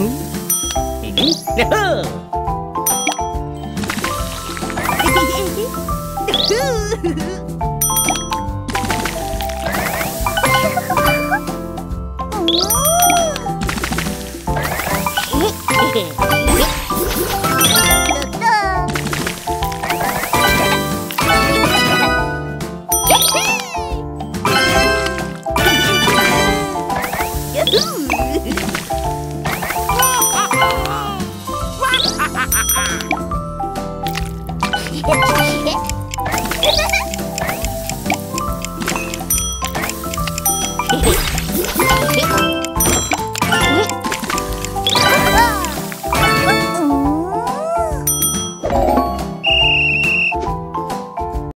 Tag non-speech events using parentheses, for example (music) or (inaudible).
음. (laughs) 음. こっちに